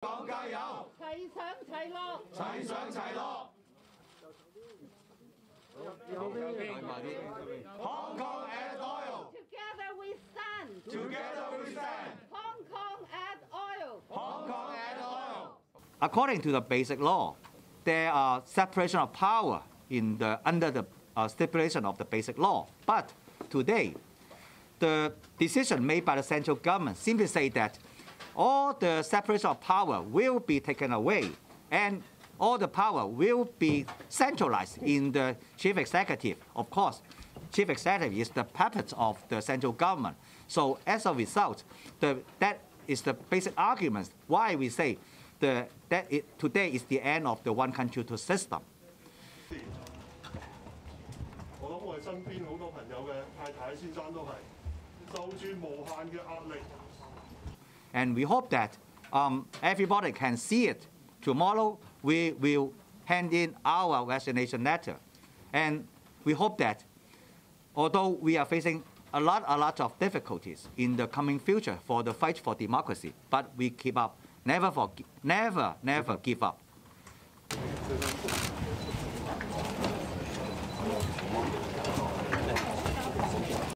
港加油，齐上齐落，齐上齐落。Hong Kong and oil, Together we stand. together we stand. Hong Kong and oil. Hong Kong and oil. According to the basic law, there are separation of power in the, under the uh, stipulation of the basic law. But today, the decision made by the central government simply say that all the separation of power will be taken away and all the power will be centralized in the chief executive. Of course, chief executive is the puppet of the central government. So as a result, the, that is the basic argument why we say the, that it, today is the end of the one country two system. 我谂我哋身边好多朋友嘅太太、先生都系受住无限嘅压力。 and we hope that um, everybody can see it. Tomorrow, we will hand in our vaccination letter. And we hope that although we are facing a lot, a lot of difficulties in the coming future for the fight for democracy, but we keep up. Never for never, never give up.